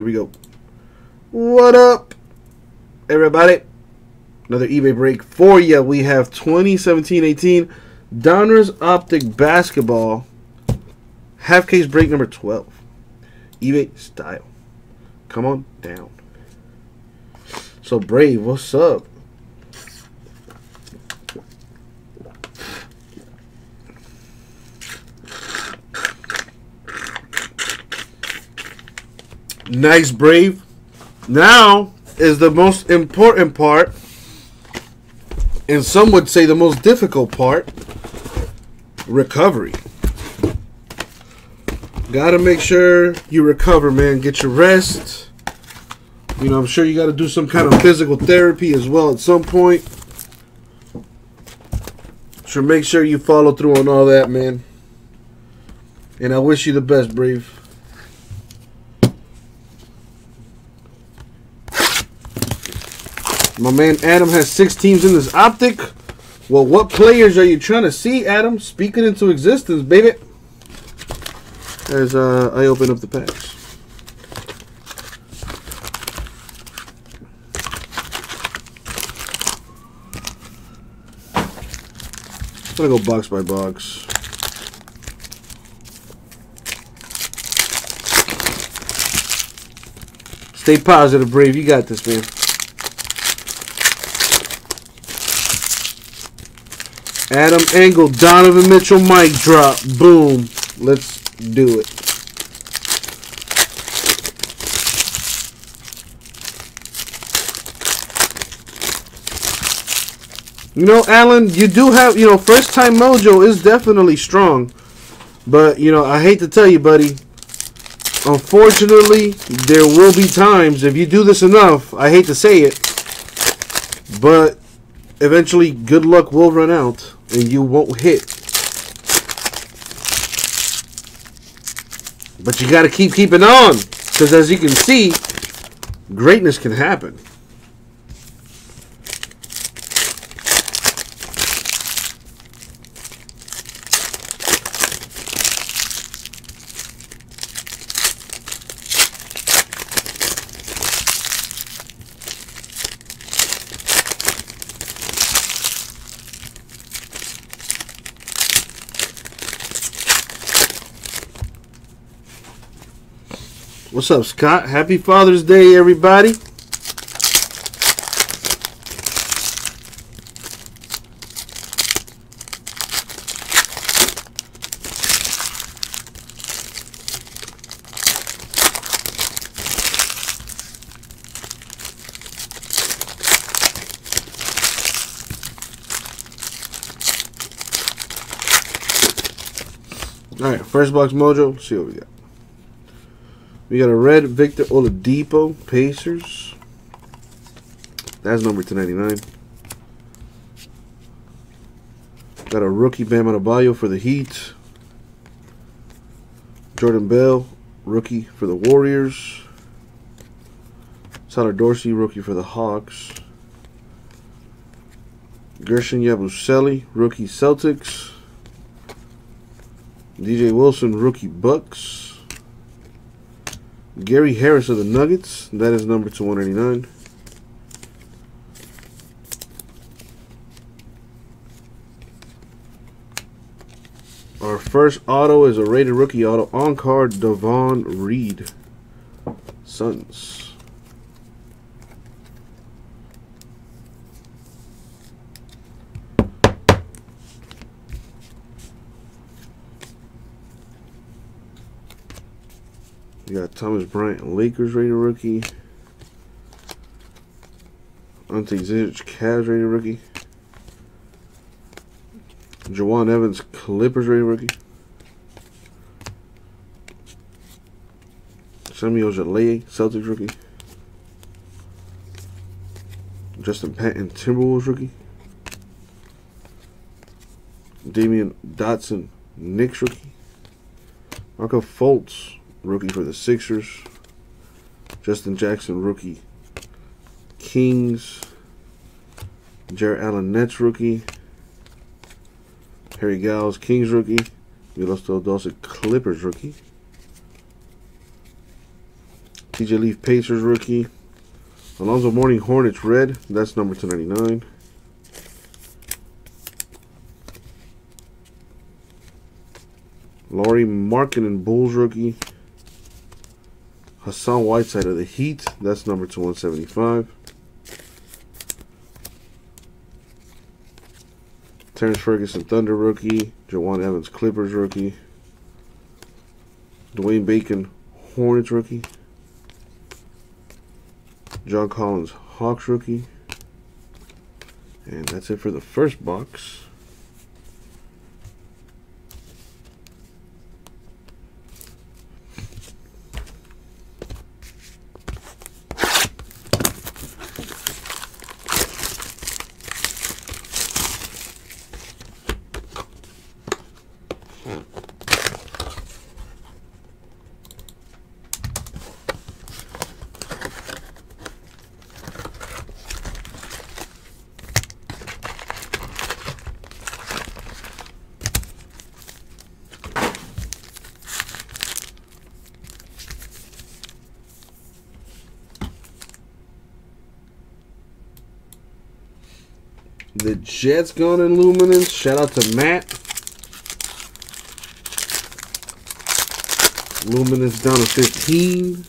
Here we go. What up, everybody? Another eBay break for you. We have 2017-18 Donruss Optic Basketball half case break number 12. eBay style. Come on down. So Brave, what's up? Nice, Brave. Now is the most important part, and some would say the most difficult part recovery. Got to make sure you recover, man. Get your rest. You know, I'm sure you got to do some kind of physical therapy as well at some point. So make sure you follow through on all that, man. And I wish you the best, Brave. My man Adam has six teams in this optic. Well, what players are you trying to see, Adam? Speaking into existence, baby. As uh, I open up the packs. I'm gonna go box by box. Stay positive, Brave. You got this, man. Adam Engel, Donovan Mitchell, mic drop. Boom. Let's do it. You know, Alan, you do have, you know, first time mojo is definitely strong. But, you know, I hate to tell you, buddy. Unfortunately, there will be times, if you do this enough, I hate to say it, but eventually good luck will run out and you won't hit. But you got to keep keeping on because as you can see, greatness can happen. What's up, Scott? Happy Father's Day, everybody. All right, first box mojo. See what we got. We got a red Victor Oladipo Pacers. That's number 299. Got a rookie Bam Adebayo for the Heat. Jordan Bell, rookie for the Warriors. Tyler Dorsey, rookie for the Hawks. Guerschon Yabusele, rookie Celtics. DJ Wilson, rookie Bucks. Gary Harris of the Nuggets. That is number to 189. Our first auto is a rated rookie auto on card Devon Reed. Suns. You got Thomas Bryant, Lakers rated rookie. Ante Zizic, Cavs rated rookie. Jawun Evans, Clippers rated rookie. Samuel Jalea, Celtics rookie. Justin Patton, Timberwolves rookie. Damyean Dotson, Knicks rookie. Marco Fultz, rookie for the Sixers. Justin Jackson, rookie. Kings. Jarrett Allen, Nets rookie. Harry Giles, Kings rookie. Milos Teodosic, Clippers rookie. TJ Leaf Pacers rookie. Alonzo Mourning Hornets red. That's number 299. Lauri and Bulls rookie. Hassan Whiteside of the Heat. That's number to 175. Terrence Ferguson Thunder rookie. Jawun Evans Clippers rookie. Dwayne Bacon Hornets rookie. John Collins Hawks rookie. And that's it for the first box. The Jets going in luminance. Shout out to Matt. Luminance down to 15.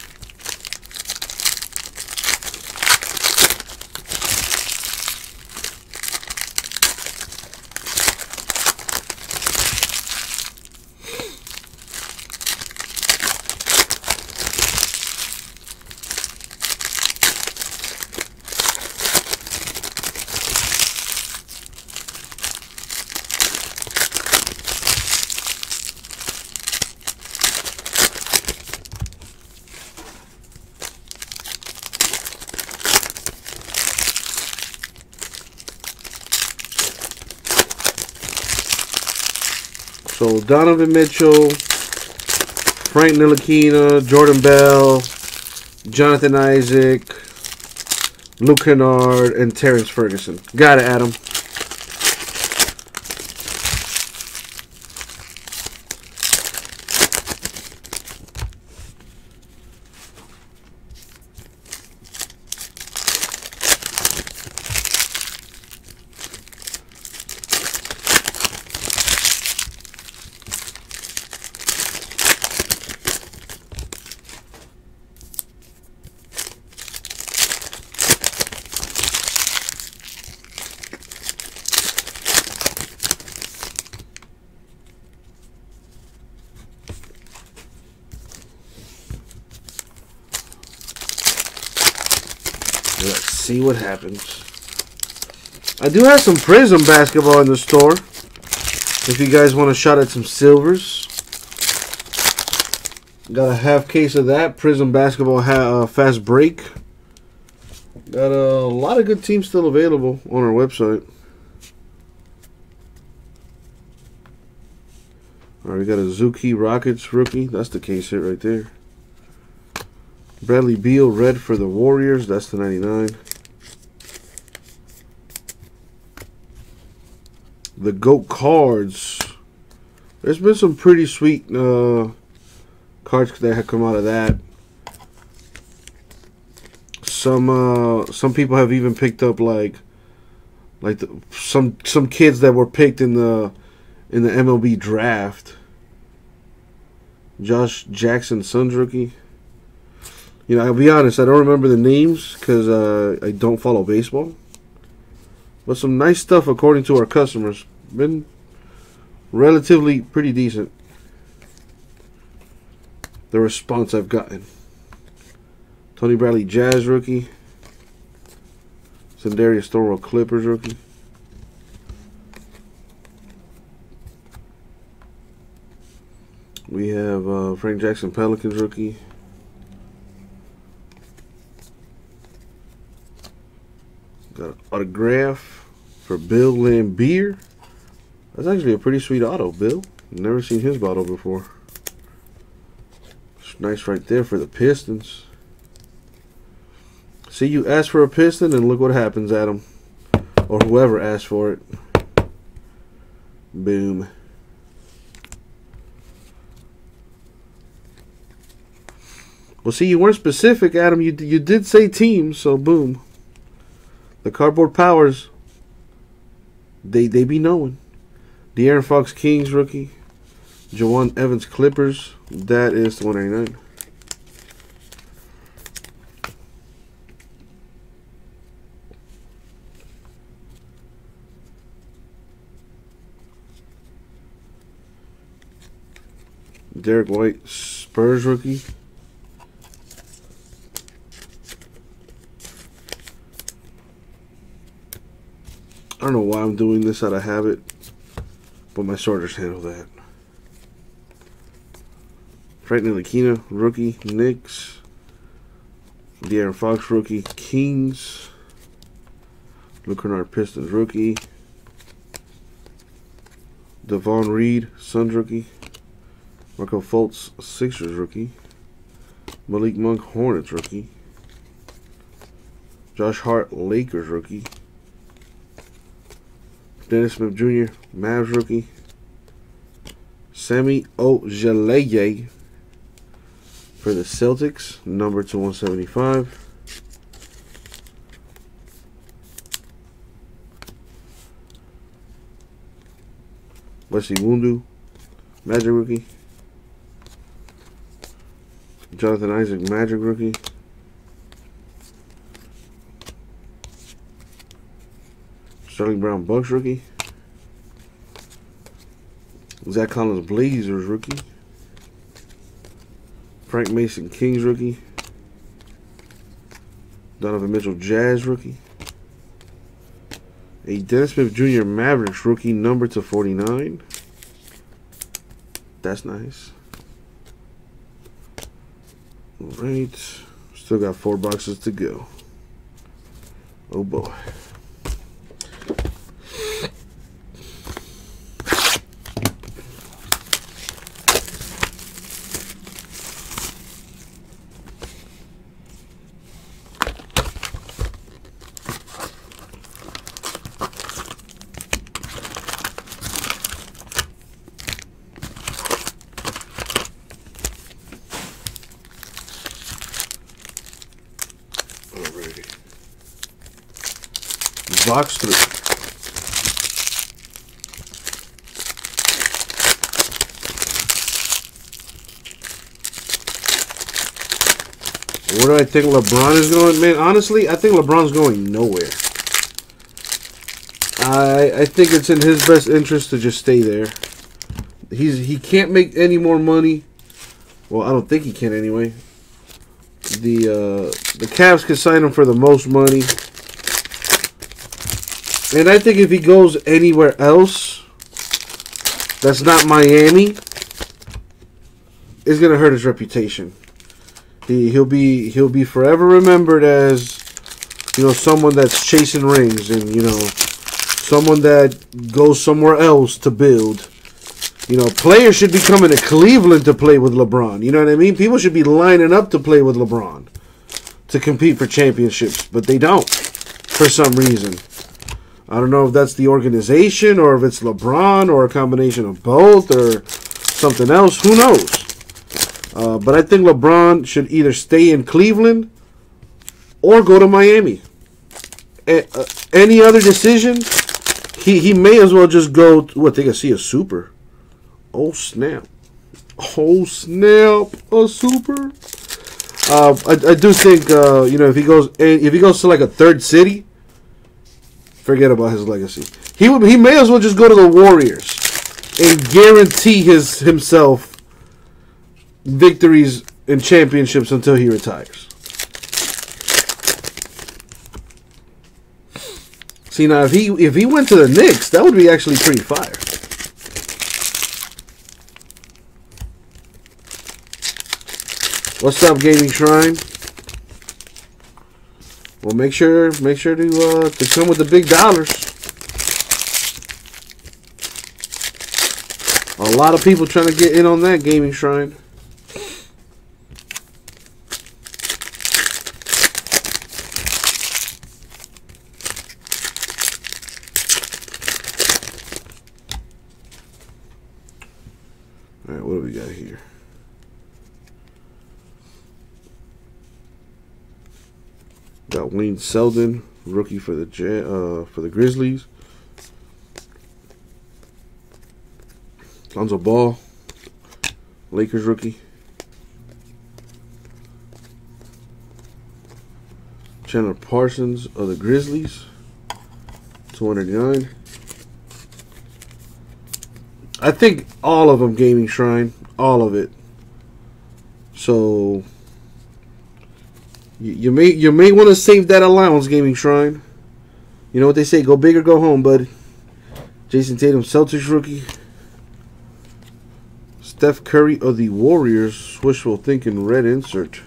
So Donovan Mitchell, Frank Ntilikina, Jordan Bell, Jonathan Isaac, Luke Kennard, and Terrence Ferguson. Got it, Adam. Let's see what happens. I do have some Prism basketball in the store. If you guys want a shot at some silvers. Got a half case of that. Prism basketball uh, fast break. Got a lot of good teams still available on our website. Alright, we got a Zhou Qi Rockets rookie. That's the case hit right there. Bradley Beal, red for the Warriors. That's the 99. The GOAT cards. There's been some pretty sweet uh, cards that have come out of that. Some uh, some people have even picked up like like the, some some kids that were picked in the in the MLB draft. Josh Jackson, Suns rookie. You know, I'll be honest, I don't remember the names because uh, I don't follow baseball. But some nice stuff according to our customers. Been relatively pretty decent. The response I've gotten. Tony Bradley Jazz rookie. Sindarius Thornwell Clippers rookie. We have uh, Frank Jackson Pelicans rookie. Got an autograph for Bill Laimbeer. That's actually a pretty sweet auto, Bill. Never seen his bottle before. It's nice right there for the Pistons. See, you ask for a piston, and look what happens, Adam. Or whoever asked for it. Boom. Well, see, you weren't specific, Adam. You you did say team, so boom. The cardboard powers. They they be knowing. De'Aaron Fox Kings rookie. Jawun Evans Clippers. That is 199. Derrick White Spurs rookie. I don't know why I'm doing this out of habit, but my sorters handle that. Frank Ntilikina, rookie, Knicks. De'Aaron Fox, rookie, Kings. Luke Pistons, rookie. Devon Reed, Suns, rookie. Marco Fultz, Sixers, rookie. Malik Monk, Hornets, rookie. Josh Hart, Lakers, rookie. Dennis Smith Jr., Mavs, rookie. Semi Ojeleye, for the Celtics, number to 175. Wesley Wundu, Magic rookie. Jonathan Isaac, Magic rookie. Sterling Brown, Bucks rookie. Zach Collins, Blazers rookie. Frank Mason, Kings rookie. Donovan Mitchell, Jazz rookie. A Dennis Smith Jr. Mavericks rookie, number to 49. That's nice. All right. Still got four boxes to go. Oh boy. Box three. Where do I think LeBron is going? Man, honestly, I think LeBron's going nowhere. I I think it's in his best interest to just stay there. He's he can't make any more money. Well, I don't think he can anyway. The uh, the Cavs can sign him for the most money. And I think if he goes anywhere else that's not Miami, it's gonna hurt his reputation. He he'll be he'll be forever remembered as you know someone that's chasing rings and you know someone that goes somewhere else to build. You know, players should be coming to Cleveland to play with LeBron. You know what I mean? People should be lining up to play with LeBron to compete for championships, but they don't for some reason. I don't know if that's the organization or if it's LeBron or a combination of both or something else. Who knows? Uh, but I think LeBron should either stay in Cleveland or go to Miami. A- uh, any other decision, he, he may as well just go. To, what, they can see a super. Oh, snap. Oh, snap. A super. Uh, I, I do think, uh, you know, if he goes if he goes to like a third city, forget about his legacy. He would, he may as well just go to the Warriors and guarantee his himself victories and championships until he retires. See now, if he if he went to the Knicks, that would be actually pretty fire. What's up, Gaming Shrine? Well, make sure make sure to uh, to come with the big dollars. A lot of people trying to get in on that gaming shrine. All right, what do we got here? Got Selden, rookie for the uh, for the Grizzlies. Lonzo Ball, Lakers rookie. Chandler Parsons of the Grizzlies, 299. I think all of them Gaming Shrine, all of it. So you, may you may want to save that allowance, Gaming Shrine. You know what they say, go big or go home, bud. Jayson Tatum, Celtics rookie. Steph Curry of the Warriors, wishful thinking red insert.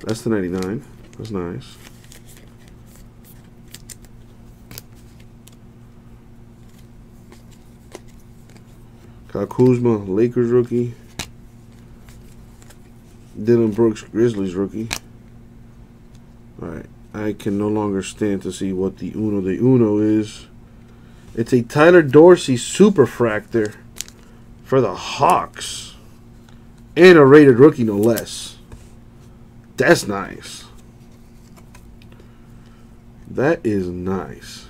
That's the 99. That's nice. Kyle Kuzma, Lakers rookie. Dillon Brooks, Grizzlies rookie. Alright, I can no longer stand to see what the Uno de Uno is. It's a Tyler Dorsey Superfractor for the Hawks. And a rated rookie, no less. That's nice. That is nice.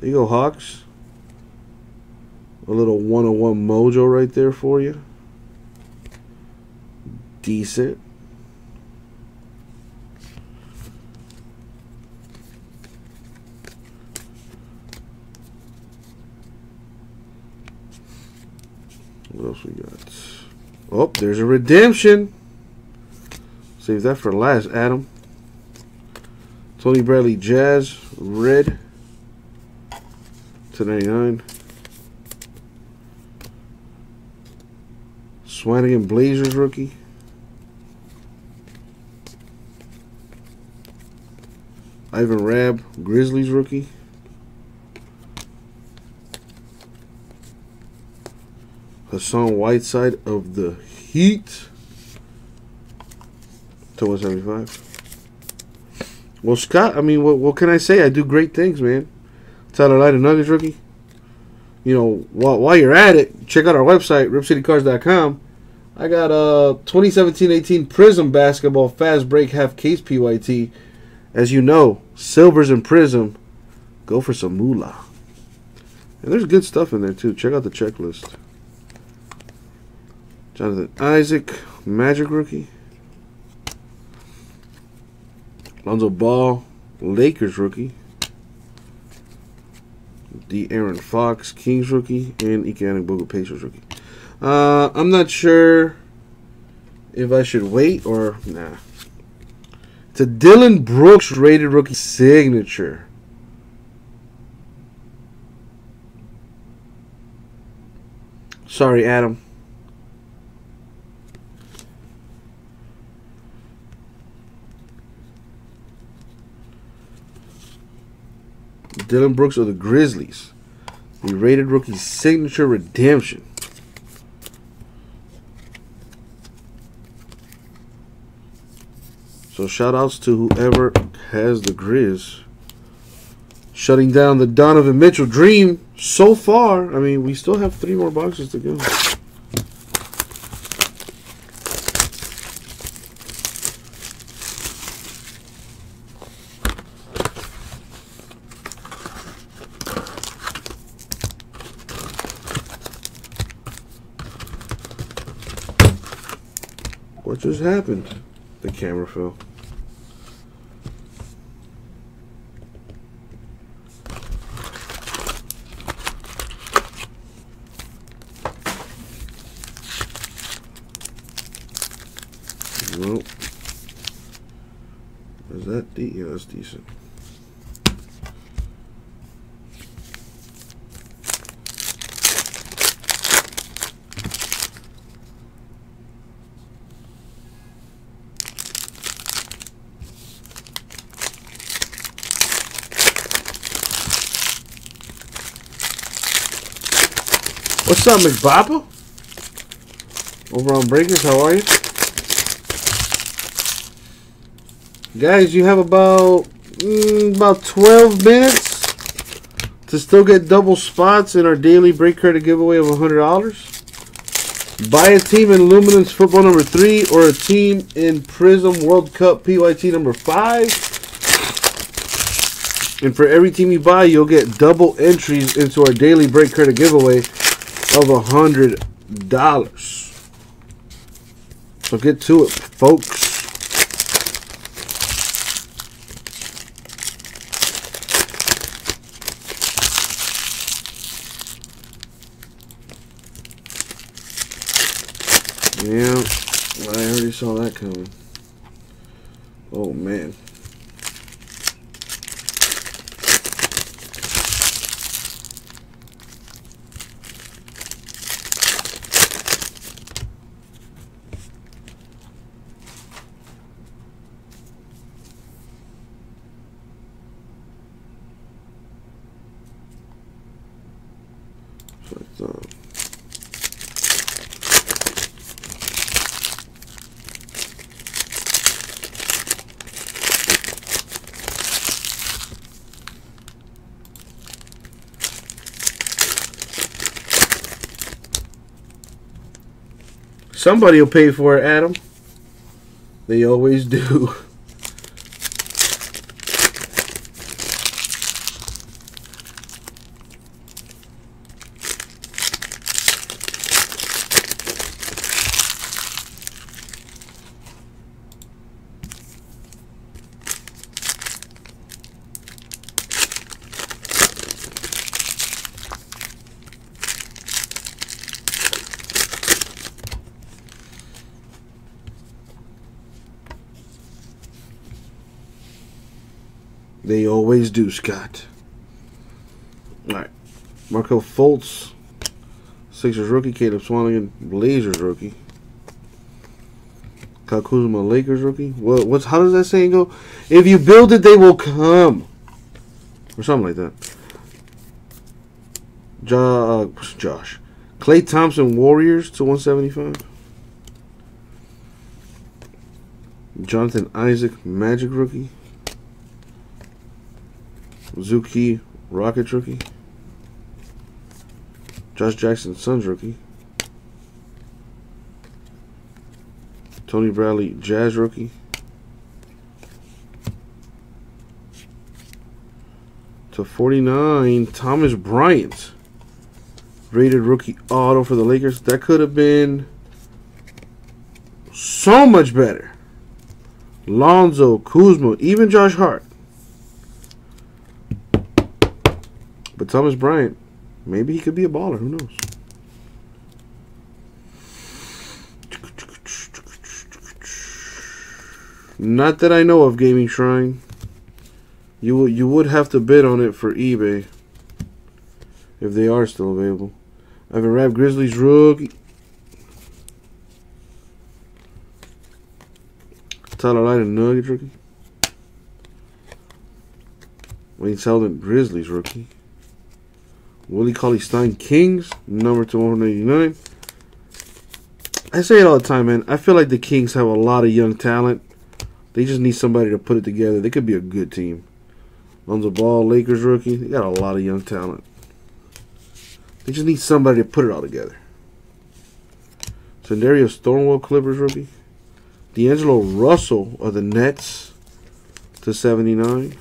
There you go, Hawks. A little 101 mojo right there for you. Decent. What else we got? Oh, there's a redemption. Save that for last, Adam. Tony Bradley Jazz, red. 299. Swanigan Blazers rookie. Ivan Rabb Grizzlies rookie. Hassan Whiteside of the Heat to 175. Well, Scott, I mean, what, what can I say? I do great things, man. Tyler Light, Nuggets rookie. You know, while, while you're at it, check out our website, ripcitycards.com. I got a 2017-18 Prism Basketball Fast Break Half Case PYT. As you know, Silvers and Prism, go for some moolah. And there's good stuff in there, too. Check out the checklist. Jonathan Isaac, Magic rookie. Lonzo Ball, Lakers rookie De'Aaron Fox Kings rookie and Ike Anigbogu Pacers rookie. Uh, I'm not sure if I should wait or nah. It's a Dillon Brooks rated rookie signature. Sorry, Adam. Dillon Brooks of the Grizzlies. The rated rookie signature redemption. So shout outs to whoever has the Grizz. Shutting down the Donovan Mitchell dream so far. I mean, we still have three more boxes to go. What just happened? Fell. Well, is that the yeah, that's decent. What's up, McBaba? Over on Breakers, how are you? Guys, you have about mm, about 12 minutes to still get double spots in our daily break credit giveaway of $100. Buy a team in Luminance Football number three or a team in Prism World Cup PYT number five. And for every team you buy, you'll get double entries into our daily break credit giveaway of a hundred dollars. So get to it, folks. Yeah, I already saw that coming. Oh man. So it's, uh, Somebody will pay for it, Adam. They always do. They always do, Scott. All right. Marco Fultz, Sixers rookie. Caleb Swanigan, Blazers rookie. Kyle Kuzma, Lakers rookie. What, what's how does that saying go? If you build it, they will come, or something like that. Jo- uh, Josh, Klay Thompson, Warriors to one seventy five. Jonathan Isaac, Magic rookie. Zhou Qi, Rockets rookie. Josh Jackson, Suns rookie. Tony Bradley, Jazz rookie. To 49, Thomas Bryant. Rated rookie auto for the Lakers. That could have been so much better. Lonzo, Kuzma, even Josh Hart. But Thomas Bryant, maybe he could be a baller. Who knows? Not that I know of, Gaming Shrine. You you would have to bid on it for eBay if they are still available. I have a Rabb Grizzlies rookie. Tyler Lydon Nuggets rookie. Wayne Selden Grizzlies rookie. Willie Cauley Stein Kings, number to 189. I say it all the time, man. I feel like the Kings have a lot of young talent. They just need somebody to put it together. They could be a good team. Lonzo Ball, Lakers rookie. They got a lot of young talent. They just need somebody to put it all together. Senderio Stonewall Clippers rookie. D'Angelo Russell of the Nets to 79.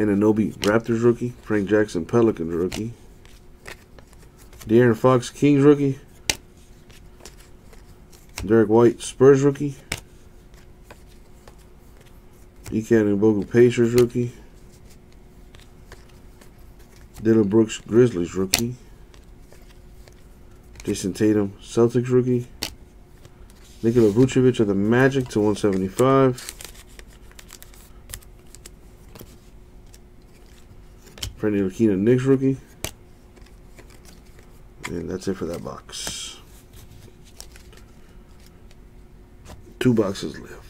Anunoby Raptors rookie. Frank Jackson Pelicans rookie. De'Aaron Fox Kings rookie. Derrick White Spurs rookie. Ike Anigbogu Pacers rookie. Dillon Brooks Grizzlies rookie. Jayson Tatum Celtics rookie. Nikola Vucevic of the Magic to 175. Freddie Lakina Knicks rookie. And that's it for that box. Two boxes left.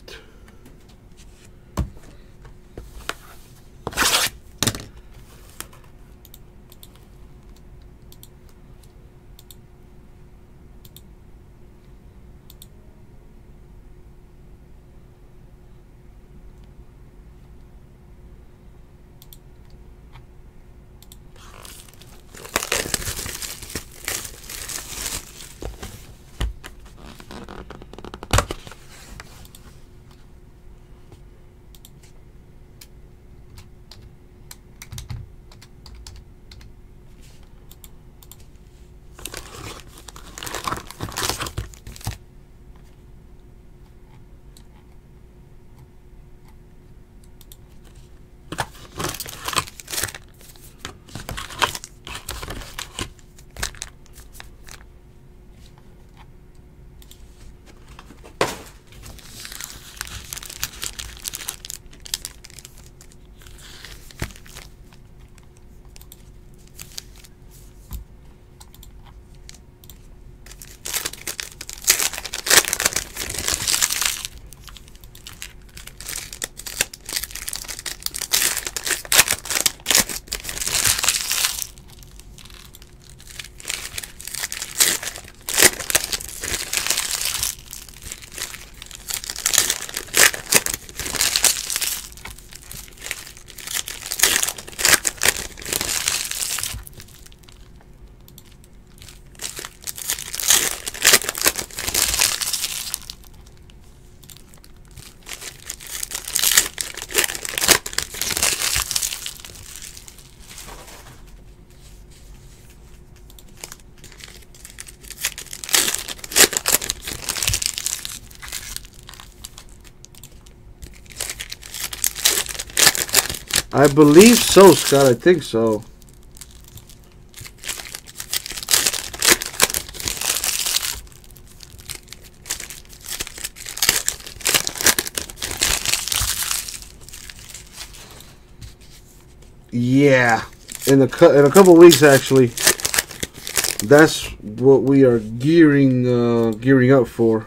I believe so, Scott. I think so. Yeah, in a in a couple weeks actually. That's what we are gearing uh, gearing up for.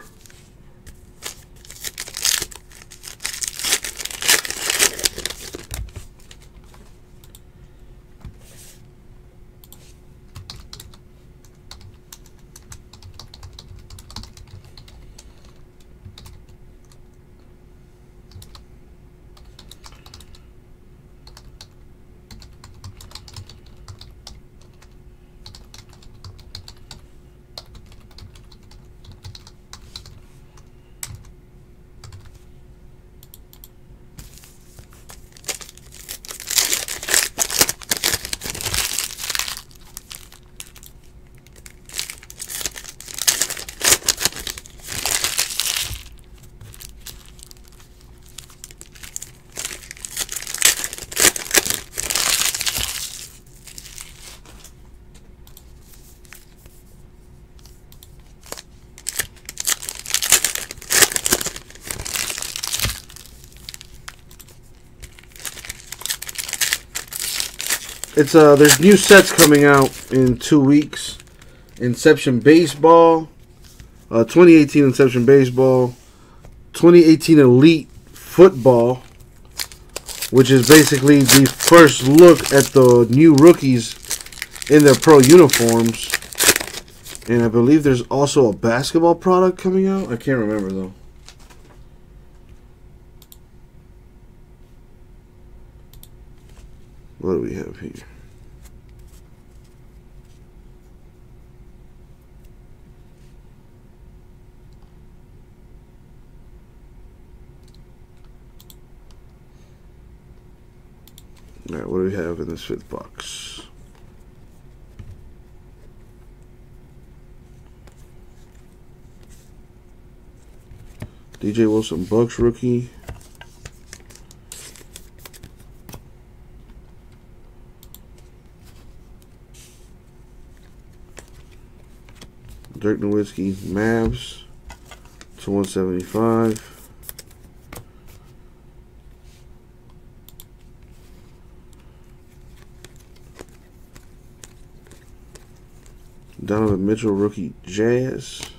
It's uh, there's new sets coming out in two weeks. Inception Baseball, uh, 2018 Inception Baseball, 2018 Elite Football, which is basically the first look at the new rookies in their pro uniforms. And I believe there's also a basketball product coming out. I can't remember though. What do we have here? Alright, what do we have in this fifth box? DJ Wilson Bucks rookie. Dirk Nowitzki Mavs to 175. Donovan Mitchell rookie Jazz.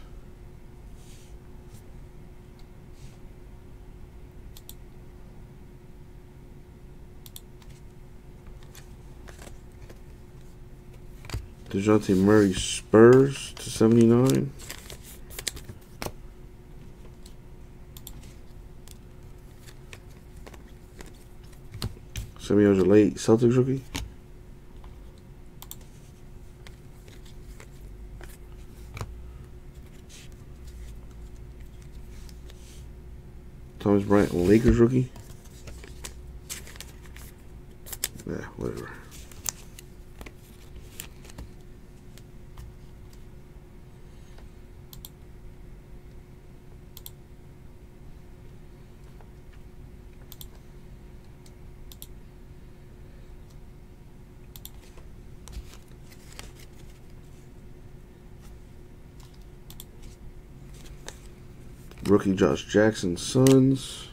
DeJounte Murray Spurs to 79. Semi late Celtics rookie. Thomas Bryant, Lakers rookie. Yeah, whatever. Rookie Josh Jackson, Suns.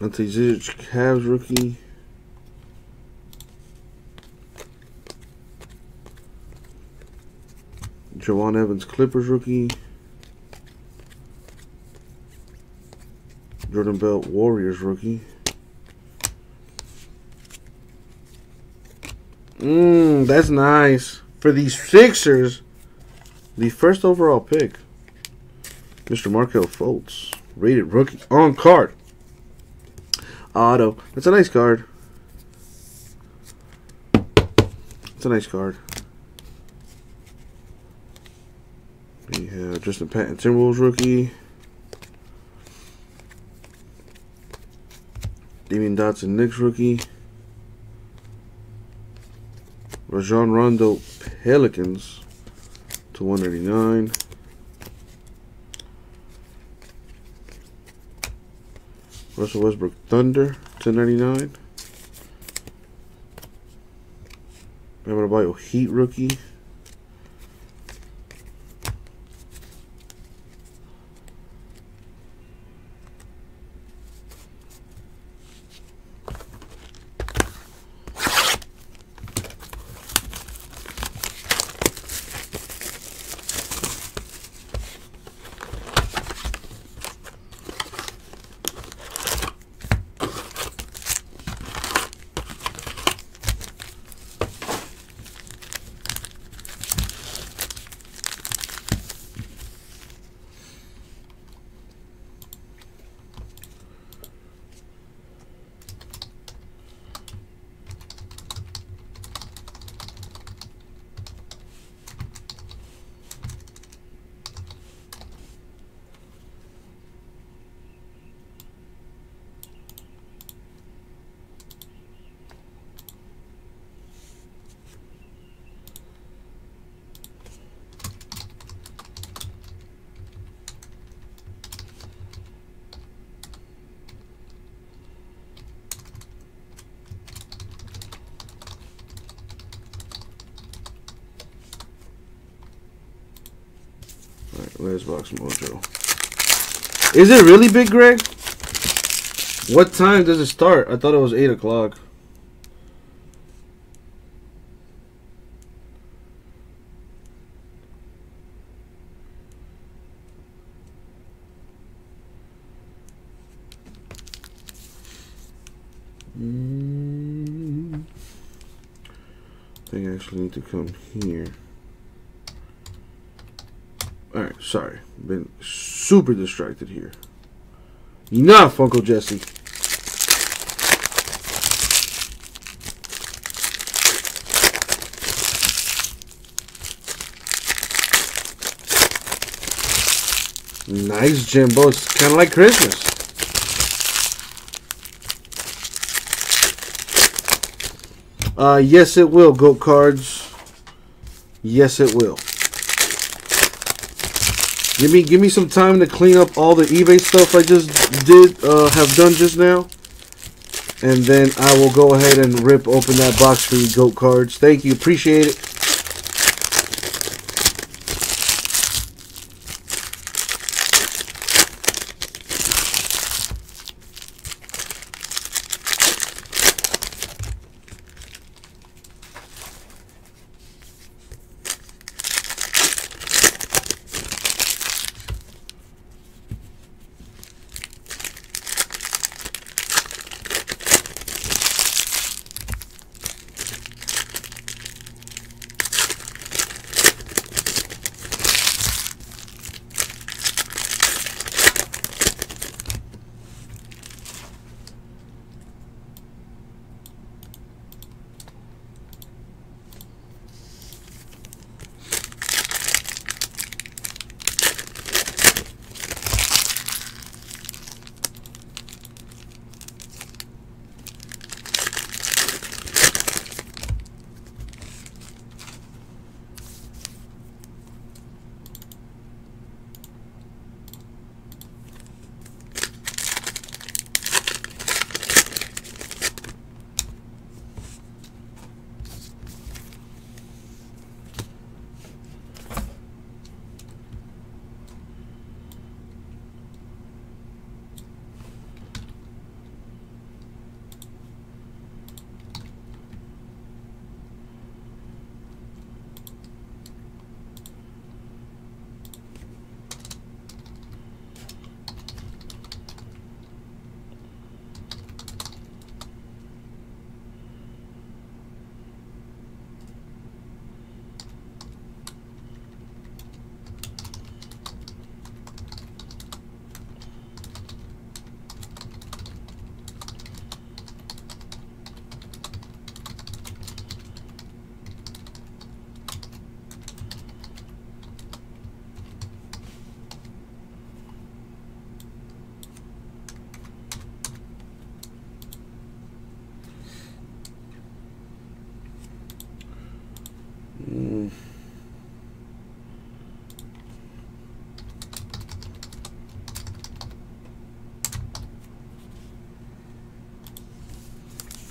Ante Zizic, Cavs rookie. Jawun Evans, Clippers rookie. Jordan Bell, Warriors rookie. Mmm, that's nice. For these Sixers, the first overall pick, Mr. Markelle Fultz, rated rookie on card. Auto. That's a nice card. It's a nice card. We have Justin Patton, Timberwolves rookie. Damyean Dotson, Knicks rookie. Rajon Rondo Pelicans to 189. Russell Westbrook Thunder to 99. Bam Adebayo Heat rookie. Last box mojo. Is it really Big Greg? What time does it start? I thought it was 8 o'clock. Mm. I think I actually need to come here. Alright, sorry. Been super distracted here. Enough, Uncle Jesse. Nice, Jimbo. It's kind of like Christmas. Uh, yes, it will, GOAT cards. Yes, it will. Give me give me some time to clean up all the eBay stuff I just did uh, have done just now. And then I will go ahead and rip open that box for you, GOAT cards. Thank you. Appreciate it.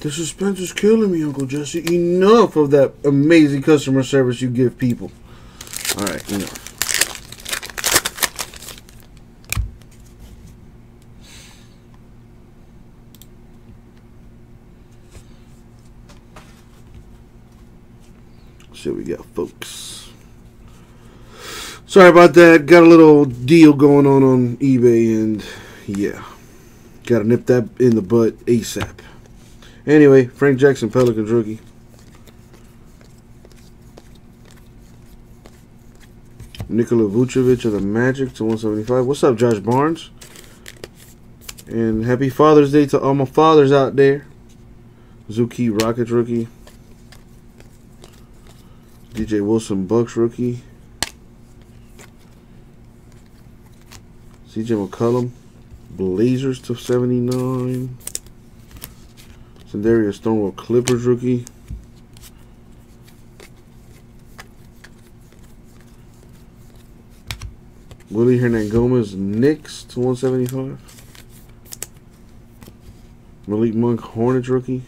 The suspense is killing me, Uncle Jesse. Enough of that amazing customer service you give people. All right, enough. See we got, folks. Sorry about that. Got a little deal going on on eBay, and yeah, gotta nip that in the butt ASAP. Anyway, Frank Jackson, Pelicans rookie. Nikola Vucevic of the Magic to 175. What's up, Josh Barnes? And happy Father's Day to all my fathers out there. Zhou Qi Rockets rookie. DJ Wilson Bucks rookie. CJ McCollum Blazers to 79. Sindarius Thornwell Clippers rookie. Willie Hernangomez Knicks to 175. Malik Monk Hornets rookie.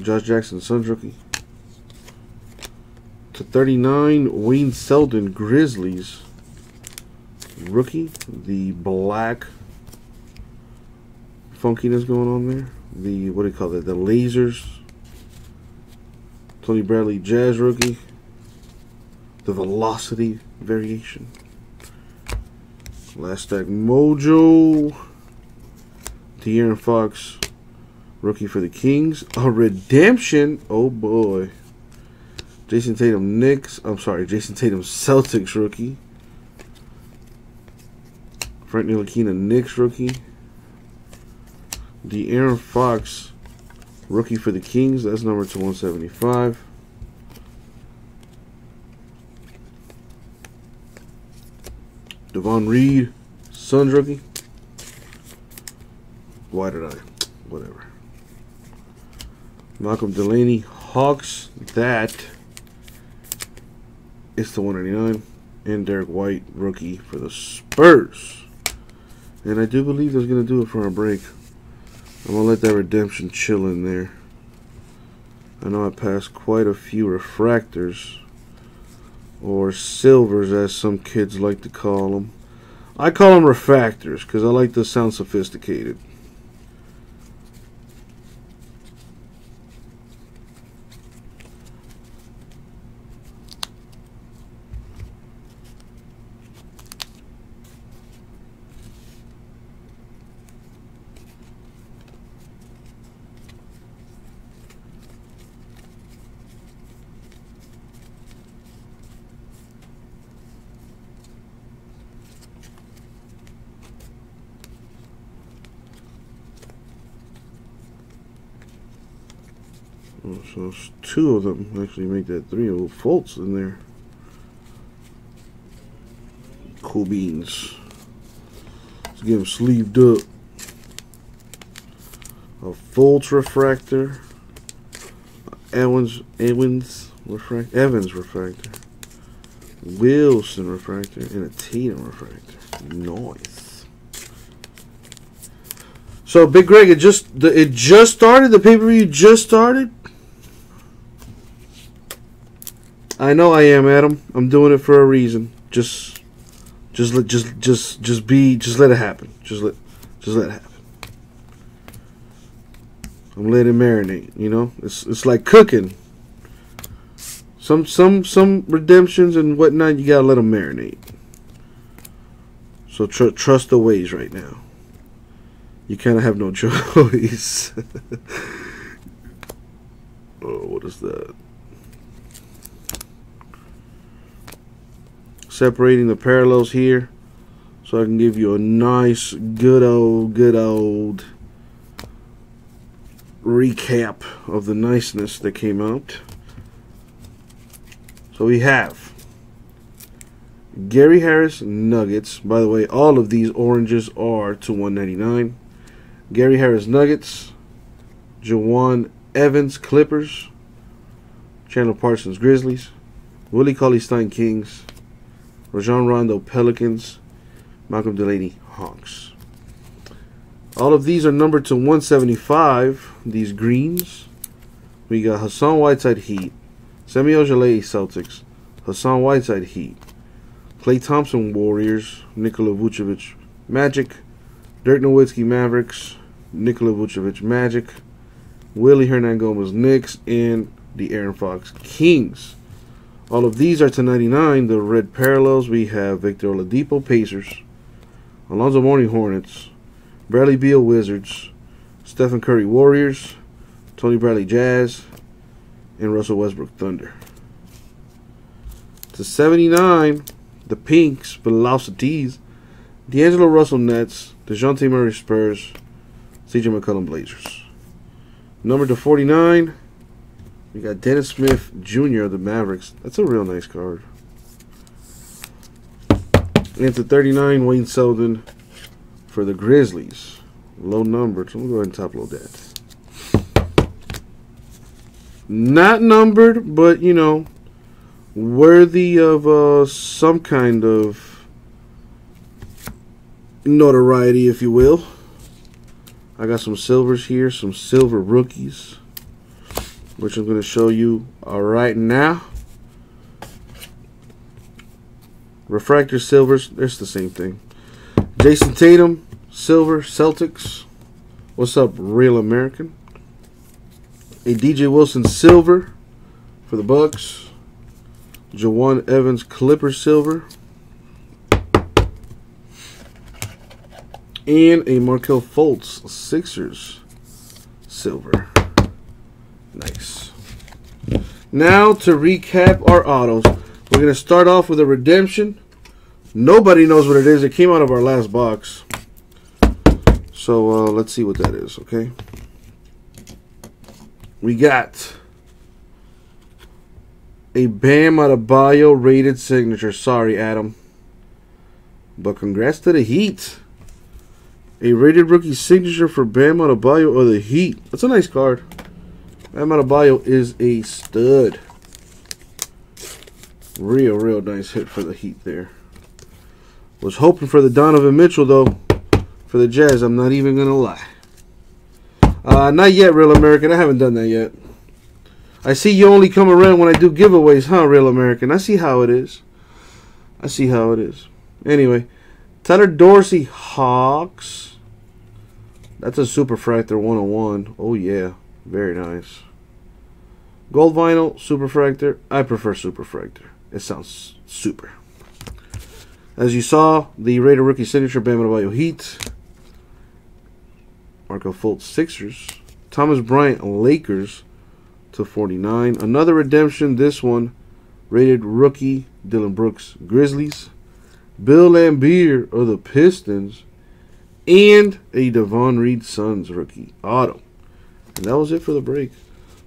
Josh Jackson Suns rookie. To 39, Wayne Selden Grizzlies rookie. The black funkiness going on there. The, what do you call it? The lasers. Tony Bradley Jazz rookie. The velocity variation. Last stack Mojo. De'Aaron Fox rookie for the Kings. A redemption. Oh boy. Jayson Tatum Knicks. I'm sorry, Jayson Tatum Celtics rookie. Frank Ntilikina Knicks rookie. De'Aaron Fox rookie for the Kings. That's number to 175. Davon Reed, Suns rookie. Why did I? Whatever. Malcolm Delaney, Hawks. That is the 199. And Derrick White, rookie for the Spurs. And I do believe that's going to do it for our break. I'm going to let that redemption chill in there. I know I passed quite a few refractors. Or silvers, as some kids like to call them. I call them refractors because I like to sound sophisticated. So two of them actually make that three little Fultz in there. Cool beans. Let's get them sleeved up. A Fultz refractor. Evans Evans refractor. Evans refractor. Wilson refractor and a Tatum refractor. Nice. So Big Greg, it just the, it just started. The pay per view just started. I know I am, Adam. I'm doing it for a reason. Just, just let, just, just, just be, just let it happen. Just let, just let it happen. I'm letting it marinate. You know, it's it's like cooking. Some some some redemptions and whatnot, you gotta let them marinate. So tr trust the ways right now. You kind of have no choice. oh, what is that? Separating the parallels here so I can give you a nice good old good old recap of the niceness that came out. So we have Gary Harris Nuggets. By the way all of these oranges are to 199 Gary Harris Nuggets Jawun Evans Clippers Chandler Parsons Grizzlies Willie Cauley Stein Kings Rajon Rondo Pelicans, Malcolm Delaney Hawks. All of these are numbered to 175. These greens. We got Hassan Whiteside Heat. Semi Ojeleye Celtics. Hassan Whiteside Heat. Klay Thompson Warriors. Nikola Vucevic Magic. Dirk Nowitzki Mavericks. Nikola Vucevic Magic. Willie Hernangomez Knicks. And De'Aaron Fox Kings. All of these are to 99. The red parallels, we have Victor Oladipo Pacers, Alonzo Mourning Hornets, Bradley Beal Wizards, Stephen Curry Warriors, Tony Bradley Jazz, and Russell Westbrook Thunder. To 79, the Pinks, Velocities, D'Angelo Russell Nets, DeJounte Murray Spurs, CJ McCollum Blazers. Number to 49, we got Dennis Smith Jr. of the Mavericks. That's a real nice card. And to 39, Wayne Selden for the Grizzlies. Low numbered, so we'll go ahead and top load that. Not numbered, but you know, worthy of uh, some kind of notoriety, if you will. I got some silvers here, some silver rookies which I'm going to show you uh, right now. Refractor silvers, it's the same thing. Jayson Tatum, silver, Celtics. What's up, Real American? A DJ Wilson silver for the Bucks. Jawun Evans Clipper silver. And a Markelle Fultz Sixers silver. Nice. Now to recap our autos. We're going to start off with a redemption. Nobody knows what it is. It came out of our last box. So uh, let's see what that is, okay? We got a Bam Adebayo rated signature. Sorry, Adam. But congrats to the Heat. A rated rookie signature for Bam Adebayo of Bio or the Heat. That's a nice card. Bam Adebayo is a stud. Real, real nice hit for the Heat there. Was hoping for the Donovan Mitchell, though, for the Jazz. I'm not even going to lie. Uh, not yet, Real American. I haven't done that yet. I see you only come around when I do giveaways, huh, Real American? I see how it is. I see how it is. Anyway, Tyler Dorsey Hawks. That's a Super Superfractor 101. Oh, yeah. Very nice. Gold vinyl, superfractor. I prefer superfractor. It sounds super. As you saw, the Raider rookie signature Bam Adebayo Heat. Markelle Fultz Sixers. Thomas Bryant Lakers to 49. Another redemption. This one rated rookie Dillon Brooks Grizzlies. Bill Laimbeer of the Pistons. And a Devon Reed Suns rookie auto. And that was it for the break.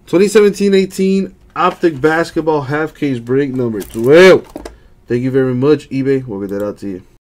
2017-18 Optic Basketball Half Case Break number 12. Thank you very much, eBay. We'll get that out to you.